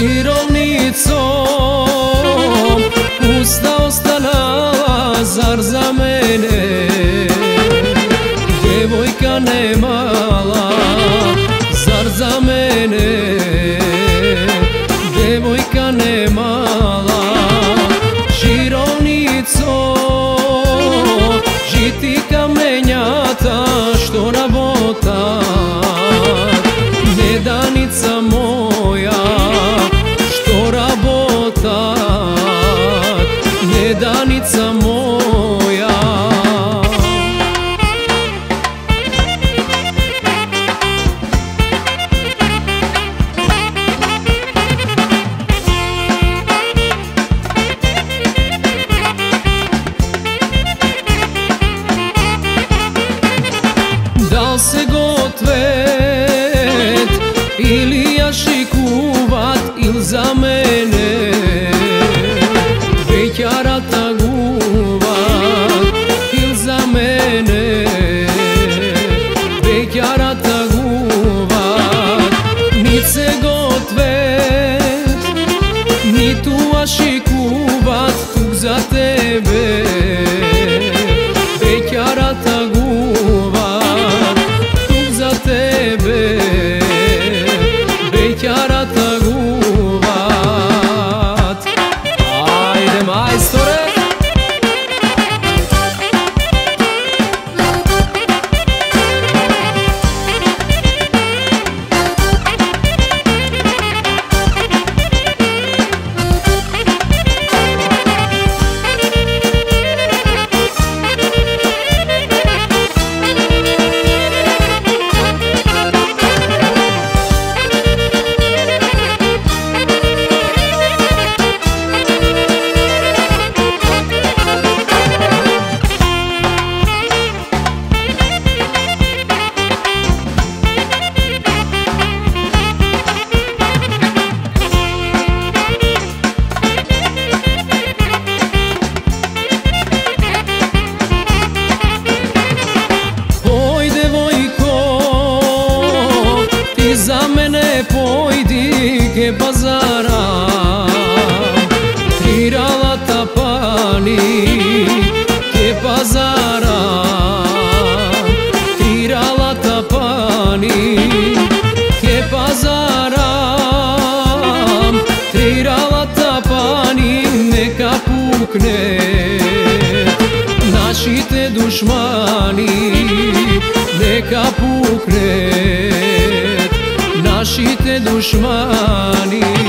širovnicom Usta ostala, zar za me Nedanica moja. Da se gotvet ili jaši kuvat il za mene Većarata guvat старата гува Нит се готве, ниту ашикува се појди ке пазара Триралата пани ке пазара Триралата пани ке пазара Триралата пани нека пукне Нашите душмани. Нека пукне shite dushmani.